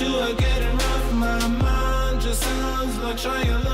You are getting rough, my mind just sounds like Shia LaBeouf.